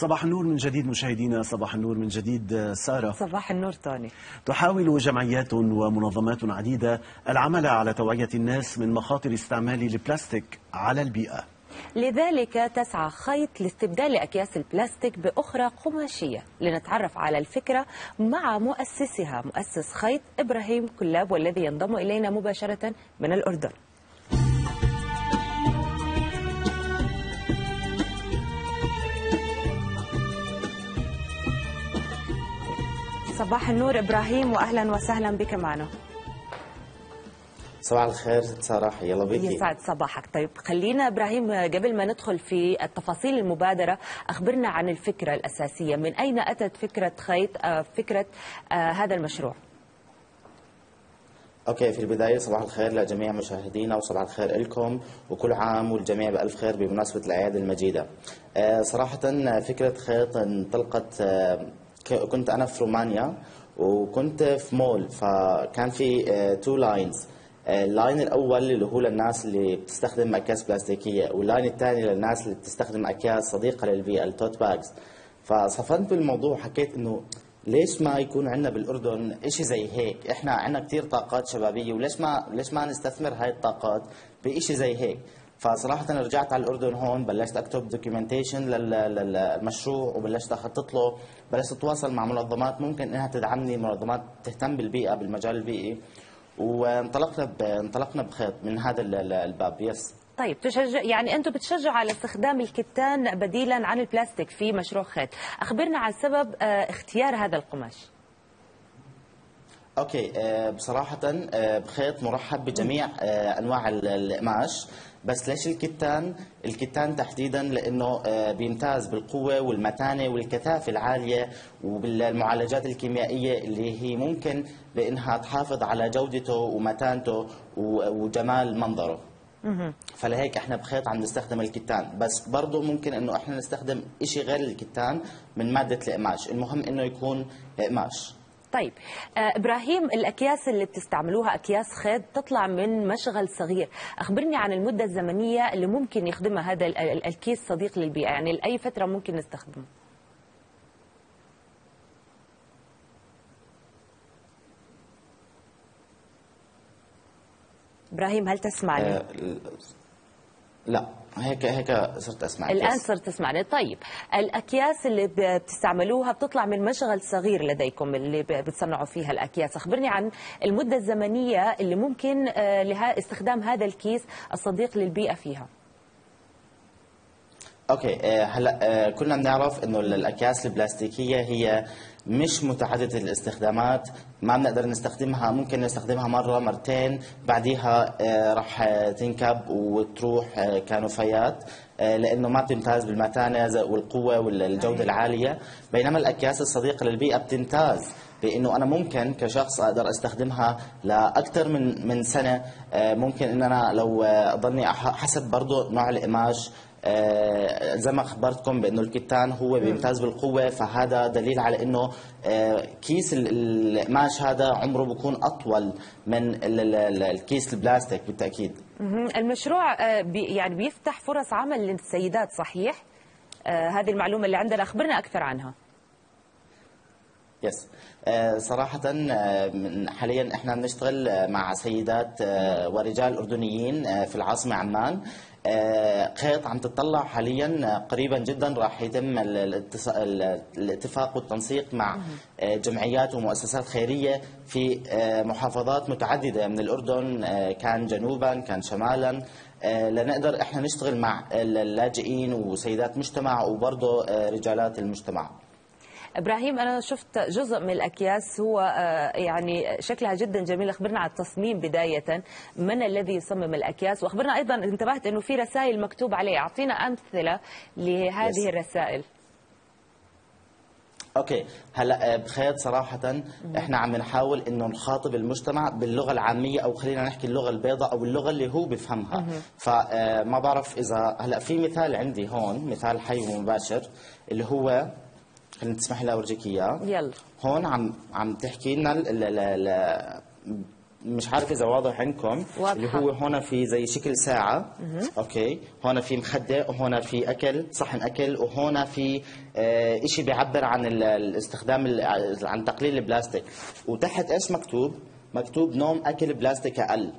صباح النور من جديد مشاهدينا صباح النور من جديد سارة. صباح النور توني. تحاول جمعيات ومنظمات عديدة العمل على توعية الناس من مخاطر استعمال البلاستيك على البيئة. لذلك تسعى خيط لاستبدال أكياس البلاستيك بأخرى قماشية. لنتعرف على الفكرة مع مؤسسها مؤسس خيط إبراهيم كلاب والذي ينضم إلينا مباشرة من الأردن. صباح النور إبراهيم وأهلا وسهلا بك معنا. صباح الخير سارة يلا بيكي يسعد صباحك. طيب خلينا إبراهيم قبل ما ندخل في التفاصيل المبادرة أخبرنا عن الفكرة الأساسية. من أين أتت فكرة خيط آه، فكرة آه، هذا المشروع؟ أوكي في البداية صباح الخير لجميع مشاهدينا وصباح الخير لكم وكل عام والجميع بألف خير بمناسبة الأعياد المجيدة. آه، صراحة فكرة خيط انطلقت كنت أنا في رومانيا وكنت في مول فكان في two lines ال line الأول اللي هو للناس اللي بتستخدم أكياس بلاستيكية وال line الثاني للناس اللي بتستخدم أكياس صديقة للبيئة ال tote bags. فصفنت بالموضوع حكيت إنه ليش ما يكون عندنا بالأردن شيء زي هيك؟ إحنا عندنا كثير طاقات شبابية وليش ما ليش ما نستثمر هاي الطاقات بشيء زي هيك؟ فصراحة رجعت على الأردن هون بلشت أكتب documentation للمشروع وبلشت أخطط له. بلشت أتواصل مع منظمات ممكن إنها تدعمني منظمات تهتم بالبيئة بالمجال البيئي. وانطلقنا. انطلقنا بخيط من هذا الباب. yes طيب تشجع يعني أنتم بتشجعوا على استخدام الكتان بديلا عن البلاستيك في مشروع خيط. أخبرنا عن سبب آه، اختيار هذا القماش. أوكي آه، بصراحة آه، بخيط مرحب بجميع أنواع القماش. بس ليش الكتان؟ الكتان تحديدا لأنه بيمتاز بالقوة والمتانة والكثافة العالية وبالمعالجات الكيميائية اللي هي ممكن بانها تحافظ على جودته ومتانته وجمال منظره. فلهيك إحنا بخيط عم نستخدم الكتان بس برضه ممكن إنه إحنا نستخدم شيء غير الكتان من مادة القماش المهم إنه يكون قماش طيب آه إبراهيم الأكياس اللي بتستعملوها أكياس خيط تطلع من مشغل صغير. أخبرني عن المدة الزمنية اللي ممكن يخدمها هذا الكيس صديق للبيئة يعني لأي فترة ممكن نستخدمه؟ إبراهيم هل تسمعني؟ آه لا. هيك هيك صرت أسمع الآن صرت تسمعني. طيب الأكياس اللي بتستعملوها بتطلع من مشغل صغير لديكم اللي بتصنعوا فيها الأكياس. أخبرني عن المدة الزمنية اللي ممكن آه، استخدام هذا الكيس الصديق للبيئة فيها. أوكي آه، هلا آه، كلنا بنعرف إنه الأكياس البلاستيكية هي مش متعددة الاستخدامات ما بنقدر نستخدمها ممكن نستخدمها مرة مرتين بعديها آه، راح تنكب وتروح كنفايات لأنه ما بتمتاز بالمتانة والقوة والجودة العالية. بينما الأكياس الصديقة للبيئة بتمتاز بإنه أنا ممكن كشخص أقدر أستخدمها لأكثر من من سنة ممكن إن أنا لو ضلني حسب برضه نوع القماش زي ما خبرتكم بأنه الكتان هو بيمتاز بالقوة فهذا دليل على إنه آه، كيس القماش هذا عمره بيكون أطول من الكيس البلاستيك بالتأكيد. المشروع آه، يعني بيفتح فرص عمل للسيدات صحيح؟ هذه المعلومة اللي عندنا أخبرنا أكثر عنها. يس صراحة حاليا إحنا بنشتغل مع سيدات ورجال أردنيين في العاصمة عمان. خيط عم تطلع حاليا قريبا جدا راح يتم الاتفاق والتنسيق مع آه، جمعيات ومؤسسات خيرية في آه، محافظات متعددة من الأردن آه، كان جنوبا كان شمالا. لنقدر إحنا نشتغل مع اللاجئين وسيدات مجتمع وبرضه رجالات المجتمع. إبراهيم أنا شفت جزء من الأكياس هو آه، يعني شكلها جدا جميل. أخبرنا عن التصميم بداية من الذي يصمم الأكياس؟ وأخبرنا أيضا انتبهت إنه في رسائل مكتوب عليه. أعطينا أمثلة لهذه yes. الرسائل. أوكي. هلا آه، بخيط صراحة. إحنا عم نحاول إنه نخاطب المجتمع باللغة العامية أو خلينا نحكي اللغة البيضاء أو اللغة اللي هو بفهمها فما آه، بعرف إذا هلا في مثال عندي هون مثال حي ومباشر اللي هو خلينا تسمحي لي أورجيك اياه يلا. هون عم عم تحكي لنا مش عارف إذا واضح عندكم واضحة. اللي هو هون في زي شكل ساعة. okay. هون في مخدة وهون في أكل صحن أكل وهون في آه شيء بيعبر عن ال- الاستخدام ال- عن تقليل البلاستيك. وتحت إيش مكتوب؟ مكتوب نوم أكل بلاستيك أقل.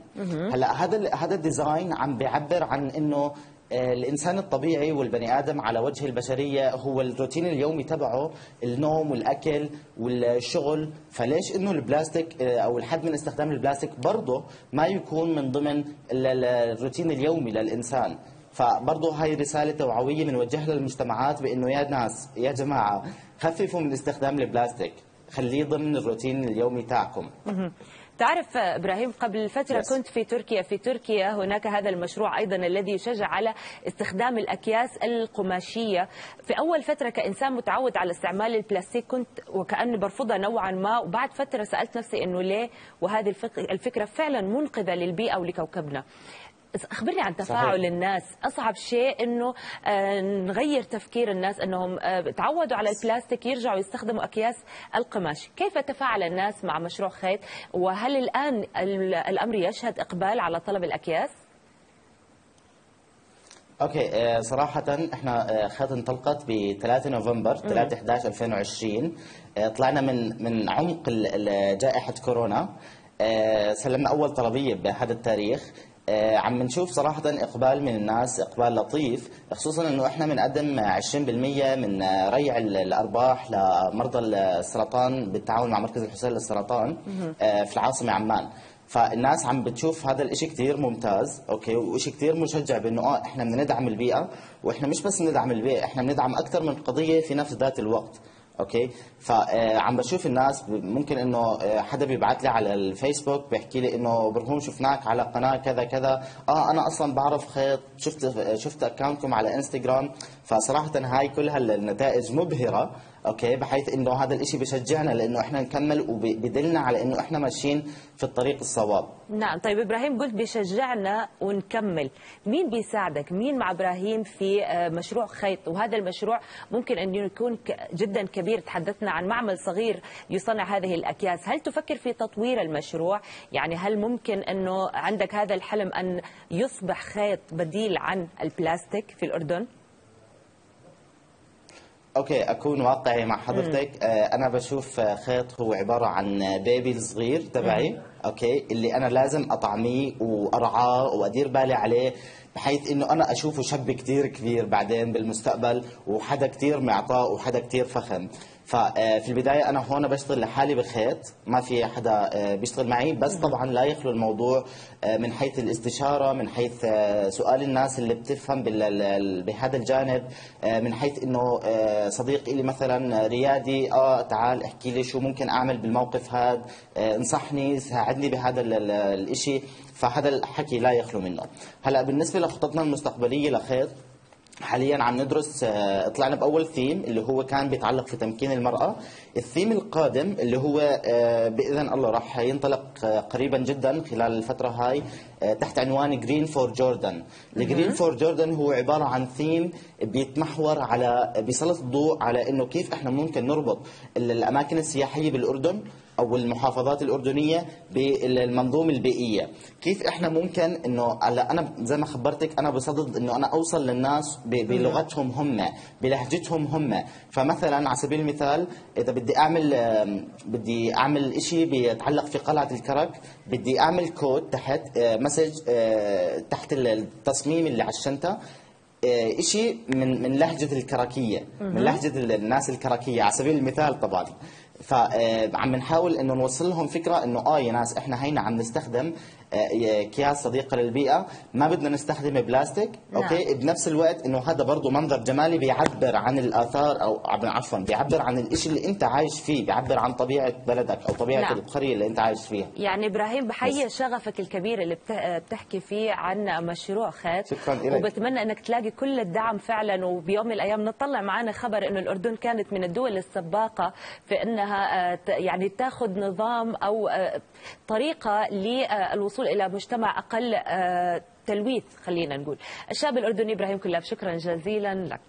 هلأ هذا هذا ال design عم بيعبر عن إنه آه، الإنسان الطبيعي والبني آدم على وجه البشرية هو الروتين اليومي تبعه النوم والأكل والشغل. فليش إنه البلاستيك آه، أو الحد من استخدام البلاستيك برضه ما يكون من ضمن ال- ال- الروتين اليومي للإنسان؟ فبرضه هاي رسالة توعوية بنوجهها للمجتمعات بإنه يا ناس يا جماعة خففوا من استخدام البلاستيك. خليه ضمن الروتين اليومي تاعكم. تعرف إبراهيم قبل فترة Yes. كنت في تركيا في تركيا هناك هذا المشروع أيضا الذي يشجع على استخدام الأكياس القماشية. في أول فترة كإنسان متعود على استعمال البلاستيك كنت وكأني برفضها نوعا ما. وبعد فترة سألت نفسي إنه ليه؟ وهذه الفك- الفكرة فعلا منقذة للبيئة ولكوكبنا. أخبرني عن تفاعل صحيح. الناس. أصعب شيء إنه آه، نغير تفكير الناس إنهم آه، تعودوا على البلاستيك يرجعوا يستخدموا أكياس القماش. كيف تفاعل الناس مع مشروع خيط؟ وهل الآن ال- الأمر يشهد إقبال على طلب الأكياس؟ أوكي آه، صراحة إحنا خيط انطلقت ب 3 نوفمبر 3 11 2020 آه، طلعنا من من عمق جائحة كورونا. سلمنا أول طلبية بهذا التاريخ. عم نشوف صراحة إقبال من الناس إقبال لطيف خصوصا أنه إحنا بنقدم 20% من آه، ريع ال- الأرباح لمرضى السرطان بالتعاون مع مركز الحسين للسرطان آه، في العاصمة عمان. فالناس عم بتشوف هذا الإشي كتير ممتاز أوكي وشيء كتير مشجع بإنه آه إحنا بدنا ندعم البيئة وإحنا مش بس ندعم البيئة إحنا بندعم أكثر من قضية في نفس ذات الوقت. okay؟ فعم بشوف الناس ممكن إنه آه، حدا بيبعت لي على الفيسبوك بيحكي لي إنه برهوم شفناك على قناة كذا كذا. آه أنا أصلا بعرف خيط شفت شفت account كم على إنستغرام. فصراحة هاي كلها النتائج مبهرة okay؟ بحيث إنه هذا الإشي بشجعنا لإنه إحنا نكمل وبدلنا على إنه إحنا ماشيين في الطريق الصواب. نعم طيب إبراهيم قلت بيشجعنا ونكمل. مين بيساعدك؟ مين مع إبراهيم في آه، مشروع خيط؟ وهذا المشروع ممكن أن يكون جدا كبير. تحدثنا عن معمل صغير يصنع هذه الأكياس. هل تفكر في تطوير المشروع؟ يعني هل ممكن أنه عندك هذا الحلم أن يصبح خيط بديل عن البلاستيك في الأردن؟ أوكي أكون واقعي مع حضرتك. آه أنا بشوف آه، خيط هو عبارة عن بيبي الصغير تبعي. أوكي اللي أنا لازم أطعميه وأرعاه وأدير بالي عليه بحيث إنه أنا أشوفه شاب كتير كبير بعدين بالمستقبل وحدا كتير معطاء وحدا كتير فخم. ففي البداية أنا هون بشتغل لحالي بخيط ما في حدا آه، بيشتغل معي بس طبعا لا يخلو الموضوع آه، من حيث الاستشارة من حيث آه، سؤال الناس اللي بتفهم بهذا الجانب آه، من حيث آه، صديق لي مثلا ريادي آه تعال احكي لي شو ممكن أعمل بالموقف هذا آه، انصحني ساعدني بهذا ال- ال- الإشي فهذا الحكي لا يخلو منه. هلأ بالنسبة لخططنا المستقبلية لخيط حاليا عم ندرس آه، طلعنا بأول ثيم اللي هو كان بيتعلق في تمكين المرأة. الثيم القادم اللي هو آه، بإذن الله راح ينطلق آه، قريبا جدا خلال الفترة هاي تحت عنوان Green for Jordan ال Green for Jordan هو عبارة عن ثيم بيتمحور على بيسلط الضوء على إنه كيف إحنا ممكن نربط ال- الأماكن السياحية بالأردن أو المحافظات الأردنية بالمنظومة البيئية. كيف إحنا ممكن إنه هلأ أنا زي ما خبرتك أنا بصدد إنه أنا أوصل للناس بلغتهم هم بلهجتهم هم. فمثلا على سبيل المثال إذا بدي أعمل بدي أعمل شيء بيتعلق في قلعة الكرك بدي أعمل quote تحت آه، message آه، تحت التصميم اللي على الشنطة آه، إشي من من لهجة الكراكية من لهجة الناس الكراكية على سبيل المثال طبعا. فعم نحاول إنه نوصل لهم فكرة إنه آه يا ناس إحنا هينا عم نستخدم اكياس صديقة للبيئة ما بدنا نستخدم بلاستيك نعم. أوكي بنفس الوقت إنه هذا برضه منظر جمالي بيعبر عن الآثار أو عفوا بيعبر عن الإشي اللي أنت عايش فيه بيعبر عن طبيعة بلدك أو طبيعة نعم. القرية اللي أنت عايش فيها يعني إبراهيم بحيي شغفك الكبير اللي بت- بتحكي فيه عن مشروع خيط شكراً إليك. وبتمنى إنك تلاقي كل الدعم فعلا وبيوم من الأيام نطلع معنا خبر إنه الأردن كانت من الدول السباقة في إنها آه، يعني تاخذ نظام أو آه، طريقة للوصول إلى مجتمع أقل آه، تلويث خلينا نقول. الشاب الأردني إبراهيم كلاب شكرا جزيلا لك.